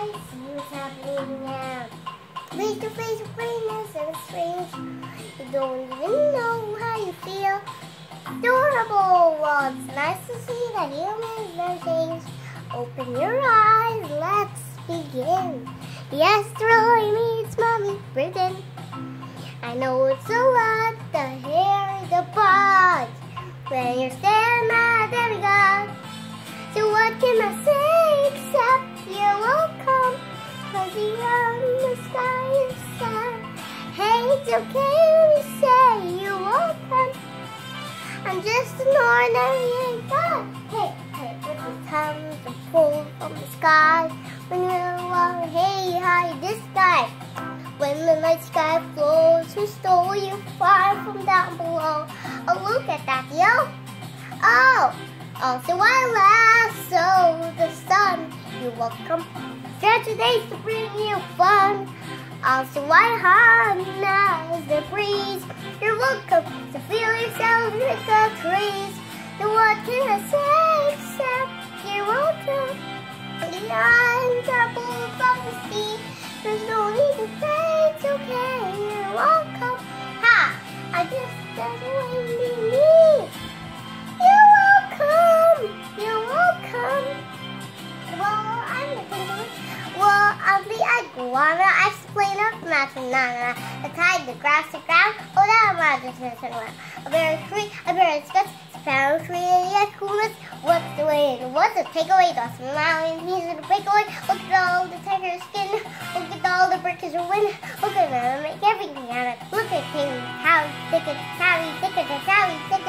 I see what's happening now. Face to face greatness and strange. You don't even know how you feel. Adorable. Well, it's nice to see that humans never change. Open your eyes, let's begin. Yes, Roy meets Maui Britain. I know it's a lot, the hair, the bod. When you're staring at god. So what can I say? The on the sky is sad. Hey, it's okay to say you're welcome. I'm just an ordinary god. Hey, hey, it's the time to pull from the sky. When you're along, hey, hi, this guy. When the night sky flows, who stole you far from down below? Oh, look at that, yo. Oh, also I lasso the sun. You're welcome. Saturdays to bring you fun. I'll Also I harness the breeze. You're welcome to feel yourself like the trees. Then what can I say except you're welcome? The eyes are blue from the sea. There's no need to say it's okay. The iguana. I explain up banana. I tied the grass to ground. Oh, that missing one. A bear tree, a bear guts, sparrow tree, yes, coolness. What's the way? What's the takeaway? The smiling, he's in the breakaway. Look at all the tiger skin. Look at all the breakers of wind. Look at them, make everything out of. Look at King, how thick it, Sally, thick it, Sally, thick